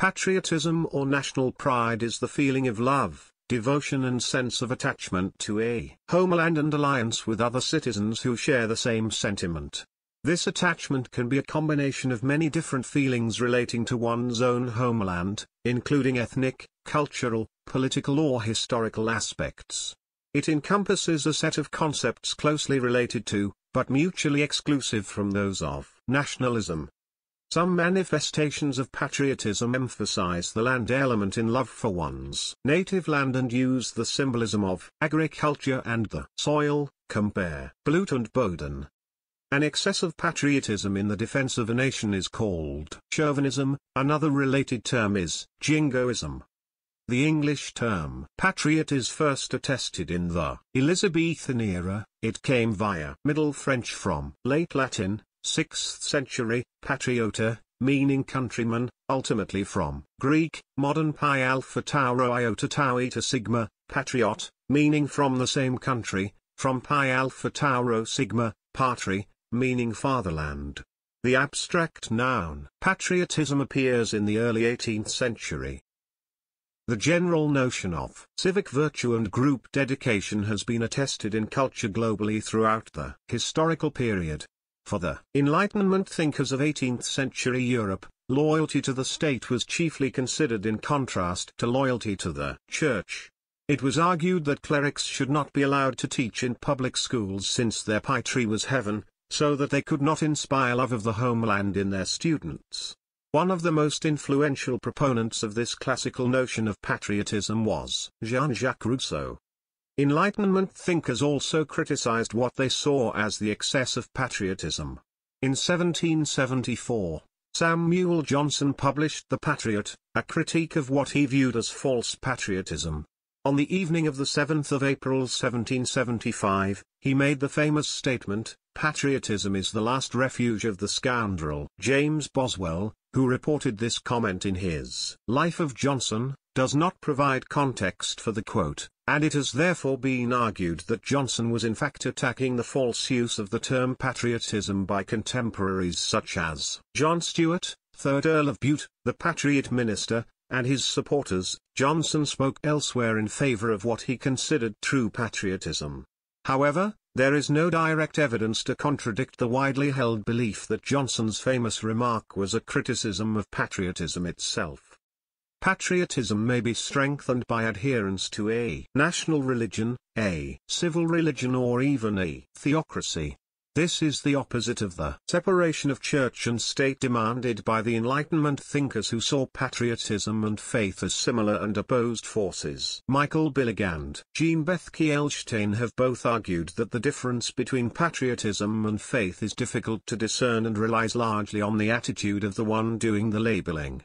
Patriotism or national pride is the feeling of love, devotion and sense of attachment to a homeland and alliance with other citizens who share the same sentiment. This attachment can be a combination of many different feelings relating to one's own homeland, including ethnic, cultural, political or historical aspects. It encompasses a set of concepts closely related to, but mutually exclusive from those of, nationalism. Some manifestations of patriotism emphasize the land element in love for one's native land and use the symbolism of agriculture and the soil, compare Blut und Boden. An excess of patriotism in the defense of a nation is called chauvinism, another related term is jingoism. The English term patriot is first attested in the Elizabethan era, it came via Middle French from late Latin, 6th century, patriota, meaning countryman, ultimately from Greek, modern pi alpha tau rho iota tau eta sigma, patriot, meaning from the same country, from pi alpha tau rho sigma, patri, meaning fatherland. The abstract noun patriotism appears in the early 18th century. The general notion of civic virtue and group dedication has been attested in culture globally throughout the historical period. For the Enlightenment thinkers of 18th century Europe, loyalty to the state was chiefly considered in contrast to loyalty to the church. It was argued that clerics should not be allowed to teach in public schools since their patrie was heaven, so that they could not inspire love of the homeland in their students. One of the most influential proponents of this classical notion of patriotism was Jean-Jacques Rousseau. Enlightenment thinkers also criticized what they saw as the excess of patriotism. In 1774, Samuel Johnson published The Patriot, a critique of what he viewed as false patriotism. On the evening of the 7th of April 1775, he made the famous statement, Patriotism is the last refuge of the scoundrel. James Boswell, who reported this comment in his Life of Johnson, does not provide context for the quote, and it has therefore been argued that Johnson was in fact attacking the false use of the term patriotism by contemporaries such as John Stuart, 3rd Earl of Bute, the Patriot Minister, and his supporters, Johnson spoke elsewhere in favor of what he considered true patriotism. However, there is no direct evidence to contradict the widely held belief that Johnson's famous remark was a criticism of patriotism itself. Patriotism may be strengthened by adherence to a national religion, a civil religion or even a theocracy. This is the opposite of the separation of church and state demanded by the Enlightenment thinkers who saw patriotism and faith as similar and opposed forces. Michael Billig and Jean Bethke Elshtain have both argued that the difference between patriotism and faith is difficult to discern and relies largely on the attitude of the one doing the labeling.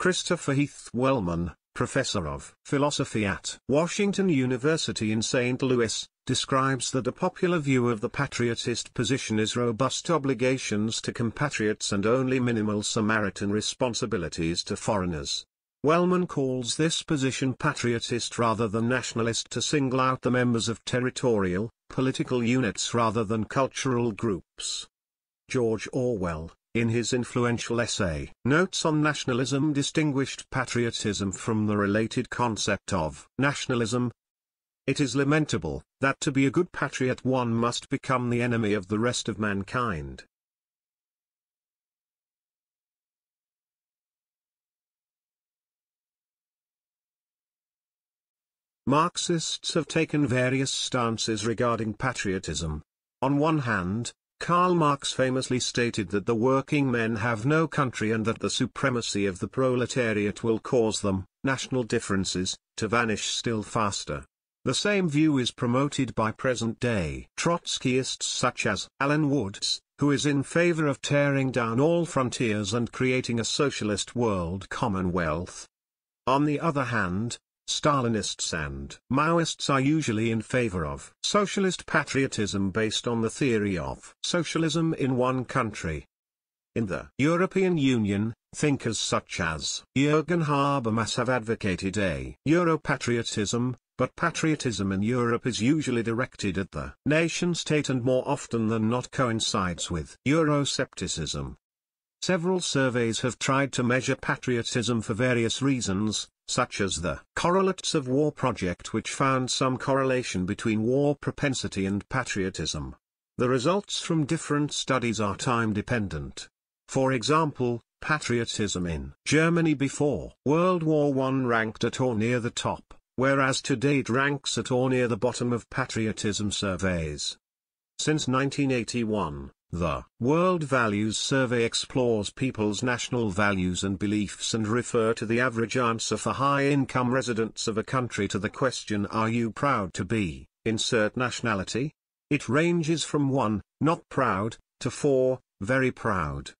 Christopher Heath Wellman, professor of philosophy at Washington University in St. Louis, describes that a popular view of the patriotist position is robust obligations to compatriots and only minimal Samaritan responsibilities to foreigners. Wellman calls this position patriotist rather than nationalist to single out the members of territorial, political units rather than cultural groups. George Orwell, in his influential essay Notes on Nationalism distinguished patriotism from the related concept of nationalism, it is lamentable, that to be a good patriot one must become the enemy of the rest of mankind. Marxists have taken various stances regarding patriotism. On one hand, Karl Marx famously stated that the working men have no country and that the supremacy of the proletariat will cause them, national differences, to vanish still faster. The same view is promoted by present-day Trotskyists such as Alan Woods, who is in favor of tearing down all frontiers and creating a socialist world commonwealth. On the other hand, Stalinists and Maoists are usually in favor of socialist patriotism based on the theory of socialism in one country. In the European Union, thinkers such as Jürgen Habermas have advocated a Europatriotism, but patriotism in Europe is usually directed at the nation-state and more often than not coincides with Euroscepticism. Several surveys have tried to measure patriotism for various reasons, such as the Correlates of War project which found some correlation between war propensity and patriotism. The results from different studies are time-dependent. For example, patriotism in Germany before World War I ranked at or near the top, whereas today it ranks at or near the bottom of patriotism surveys. Since 1981, the World Values Survey explores people's national values and beliefs and refer to the average answer for high-income residents of a country to the question Are you proud to be, insert nationality? It ranges from 1, not proud, to 4, very proud.